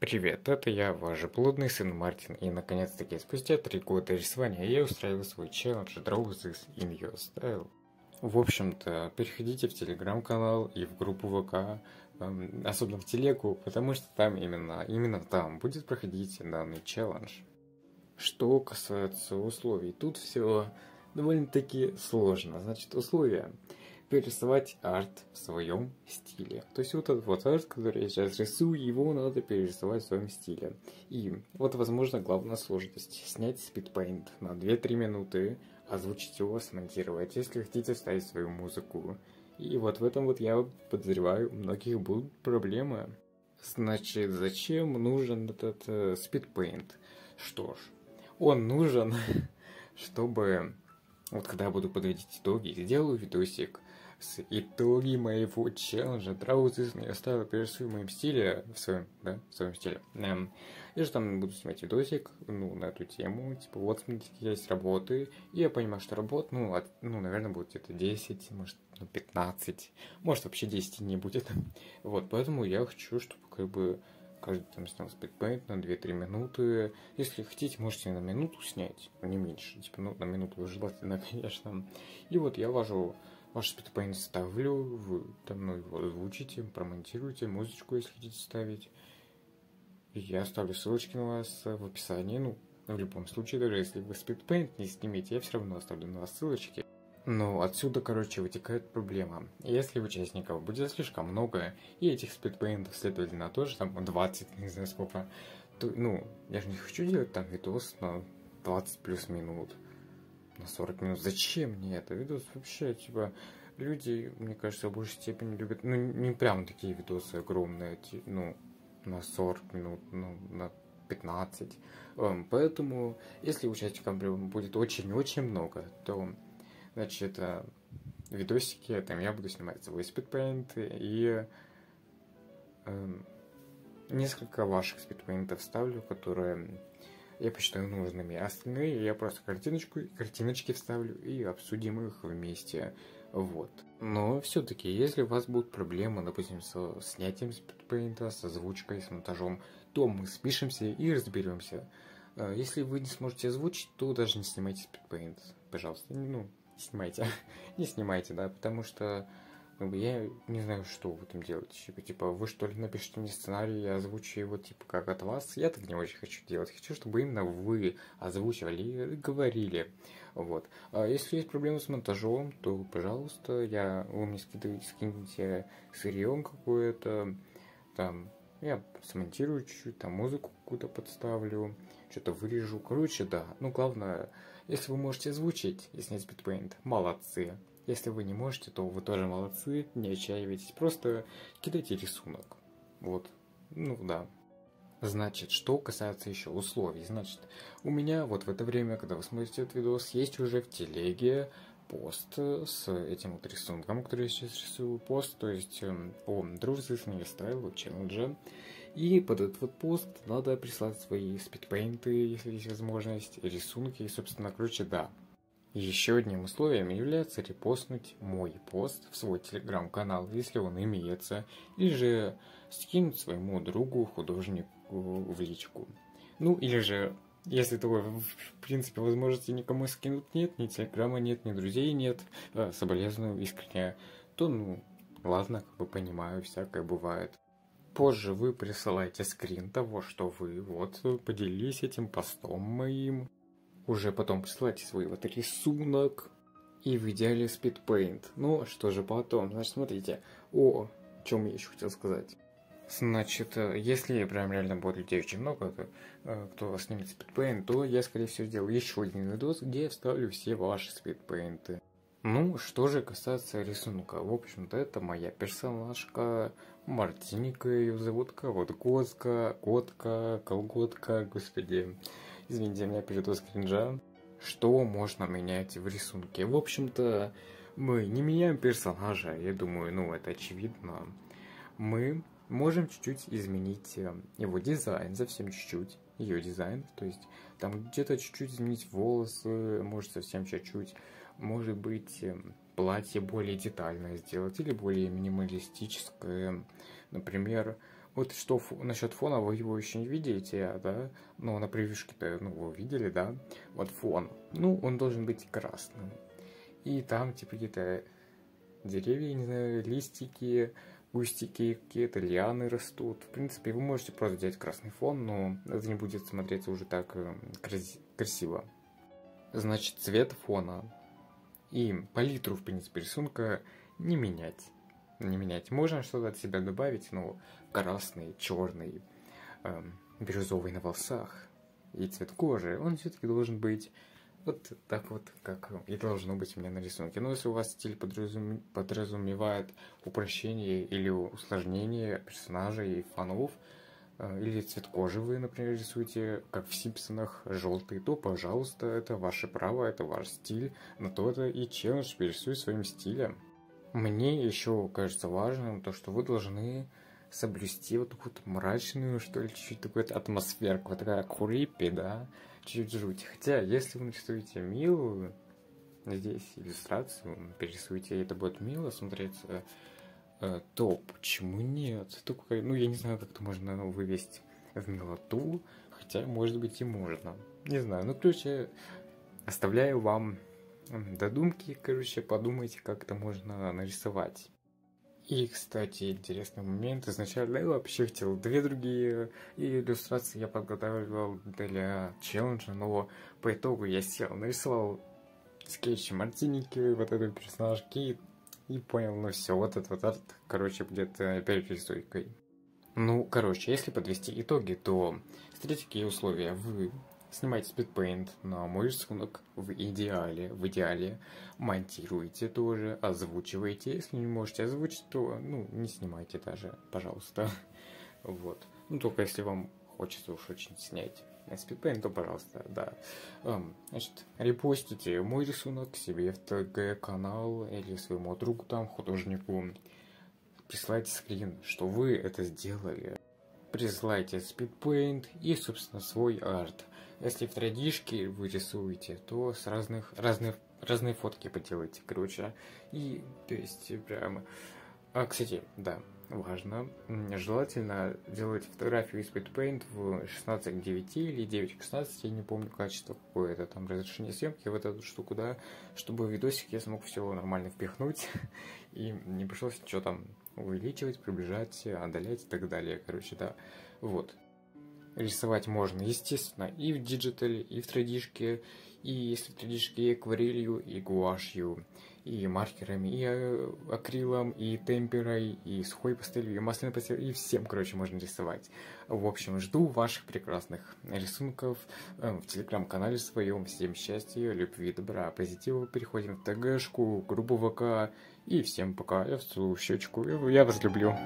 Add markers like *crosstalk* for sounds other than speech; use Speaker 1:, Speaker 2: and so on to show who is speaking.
Speaker 1: Привет, это я, ваш блудный сын Мартин, и наконец-таки спустя три года рисования я устраиваю свой челлендж Draw This in Your Style. В общем-то, переходите в телеграм-канал и в группу ВК, эм, особенно в телегу, потому что там именно, именно там будет проходить данный челлендж. Что касается условий, тут все довольно-таки сложно. Значит, условия перерисовать арт в своем стиле. То есть вот этот вот арт, который я сейчас рисую, его надо перерисовать в своем стиле. И вот, возможно, главная сложность. Снять спидпейнт на 2-3 минуты, озвучить его, смонтировать, если хотите вставить свою музыку. И вот в этом вот я подозреваю, у многих будут проблемы. Значит, зачем нужен этот э, спидпейнт? Что ж, он нужен, *laughs* чтобы вот когда я буду подводить итоги, сделаю видосик с итоги моего челленджа Траузис я оставил перерисую в моем стиле, в своем, да, в своем стиле. Эм, я же там буду снимать видосик, ну, на эту тему, типа, вот, смотрите, есть работы, и я понимаю, что работ, ну, от, ну, наверное, будет где-то 10, может, ну, 15, может, вообще 10 не будет. *laughs* Вот, поэтому я хочу, чтобы, как бы, каждый там снял спидпейнт на 2-3 минуты. Если хотите, можете на минуту снять, не меньше, типа, ну, на минуту желательно, *laughs* конечно. И вот я вожу Ваш спидпейнт ставлю, вы там ну, его озвучите, промонтируйте, музычку, если хотите ставить. Я оставлю ссылочки на вас в описании, ну, в любом случае, даже если вы спидпейнт не снимете, я все равно оставлю на вас ссылочки. Но отсюда, короче, вытекает проблема. Если участников будет слишком много, и этих спидпейнтов, следовательно, тоже там 20, не знаю сколько, то, ну, я же не хочу делать там видос на 20 плюс минут на 40 минут. Зачем мне это? Видос вообще, типа, люди, мне кажется, в большей степени любят, ну, не прям такие видосы огромные, ну, на 40 минут, ну, на 15. Эм, поэтому, если участников будет очень-очень много, то, значит, это видосики, там я буду снимать свой спидпейнт и эм, несколько ваших спидпейнтов ставлю, которые я посчитаю нужными. А остальные я просто картиночку, картиночки вставлю и обсудим их вместе. Вот. Но все-таки, если у вас будут проблемы, допустим, со снятием спидпейнта, с озвучкой, с монтажом, то мы спишемся и разберемся. А если вы не сможете озвучить, то даже не снимайте спидпейнт. Пожалуйста, ну, снимайте. *laughs* не снимайте, да, потому что ну, я не знаю, что в этом делать. Типа, типа, вы что ли напишите мне сценарий, я озвучу его, типа, как от вас. Я так не очень хочу делать. Хочу, чтобы именно вы озвучивали и говорили. Вот. А если есть проблемы с монтажом, то, пожалуйста, я, вы мне скидываете, скинете сырьем какое-то, там, я смонтирую чуть-чуть, там музыку какую-то подставлю, что-то вырежу. Короче, да. Ну, главное, если вы можете озвучить и снять битпейнт, молодцы. Если вы не можете, то вы тоже молодцы, не отчаивайтесь, просто кидайте рисунок. Вот, ну да. Значит, что касается еще условий, значит, у меня вот в это время, когда вы смотрите этот видос, есть уже в телеге пост с этим вот рисунком, который я сейчас рисую, пост, то есть эм, о дружбе с стайл челленджа. И под этот вот пост надо прислать свои спидпейнты, если есть возможность, рисунки, и, собственно, короче, да, еще одним условием является репостнуть мой пост в свой телеграм-канал, если он имеется, или же скинуть своему другу, художнику в личку. Ну, или же, если такой, в принципе, возможности никому скинуть нет, ни телеграма нет, ни друзей нет, э, соболезную искренне, то, ну, ладно, как бы понимаю, всякое бывает. Позже вы присылаете скрин того, что вы вот поделились этим постом моим, уже потом присылайте свой вот рисунок и в идеале спидпейнт. Ну, что же потом? Значит, смотрите. О, чем я еще хотел сказать. Значит, э, если прям реально будет людей очень много, то, э, кто снимет спидпейнт, то я, скорее всего, сделаю еще один видос, где вставлю все ваши спидпейнты. Ну, что же касается рисунка. В общем-то, это моя персонажка. Мартиника ее зовут, вот Котка, Котка, Колготка, господи. Извините, меня передоз кринжа. Что можно менять в рисунке? В общем-то, мы не меняем персонажа, я думаю, ну, это очевидно. Мы можем чуть-чуть изменить э, его дизайн, совсем чуть-чуть, ее дизайн, то есть там где-то чуть-чуть изменить волосы, может совсем чуть-чуть, может быть э, платье более детальное сделать или более минималистическое, например, Вот что насчет фона вы его еще не видите, да? Но на превьюшке-то, ну, вы видели, да? Вот фон. Ну, он должен быть красным. И там, типа, какие-то деревья, не знаю, листики, кустики, какие-то лианы растут. В принципе, вы можете просто взять красный фон, но это не будет смотреться уже так э, красиво. Значит, цвет фона и палитру, в принципе, рисунка не менять. Не менять. Можно что-то от себя добавить, но красный, черный, эм, бирюзовый на волосах и цвет кожи, он все-таки должен быть вот так вот, как и должно быть у меня на рисунке. Но если у вас стиль подразум... подразумевает упрощение или усложнение персонажей и фонов, э, или цвет кожи вы, например, рисуете, как в Симпсонах, желтый, то, пожалуйста, это ваше право, это ваш стиль, на то это и челлендж перерисуй своим стилем. Мне еще кажется важным то, что вы должны соблюсти вот такую вот мрачную, что ли, чуть-чуть такую атмосферку, вот такая крипи, да, чуть-чуть жуть. Хотя, если вы нарисуете милую, здесь иллюстрацию перерисуете, это будет мило смотреться, э, то почему нет? Только, ну, я не знаю, как это можно вывести в милоту, хотя, может быть, и можно. Не знаю, ну, короче, оставляю вам додумки, короче, подумайте, как это можно нарисовать. И, кстати, интересный момент. Изначально я вообще хотел две другие иллюстрации я подготавливал для челленджа, но по итогу я сел, нарисовал скетч Мартиники, вот эту персонажки, и понял, ну все, вот этот арт, короче, будет перерисуйкой. Ну, короче, если подвести итоги, то смотрите, какие условия. Вы Снимайте спидпейнт на мой рисунок в идеале, в идеале. Монтируйте тоже, озвучивайте. Если не можете озвучить, то, ну, не снимайте даже, пожалуйста. *laughs* Вот. Ну, только если вам хочется уж очень снять спидпейнт, то, пожалуйста, да. Um, значит, репостите мой рисунок себе в ТГ-канал или своему другу там, художнику. Присылайте скрин, что вы это сделали. Присылайте спидпейнт и, собственно, свой арт. Если в 3D вы рисуете, то с разных, разных, разные фотки поделайте, короче. И, то есть, прямо... А, кстати, да, важно. Желательно делать фотографию из Paint в 16 к 9 или 9 к 16, я не помню качество какое это там разрешение съемки в эту штуку, да, чтобы видосик я смог все нормально впихнуть *laughs* и не пришлось ничего там увеличивать, приближать, отдалять и так далее, короче, да, вот. Рисовать можно, естественно, и в диджитале, и в 3D, и если в 3D, и акварелью, и гуашью, и маркерами, и э, акрилом, и темперой, и сухой пастелью, и масляной пастелью, и всем, короче, можно рисовать. В общем, жду ваших прекрасных рисунков э, в телеграм-канале своем. Всем счастья, любви, добра, позитива. Переходим в ТГшку, группу ВК, и всем пока. Я в щечку, я вас люблю.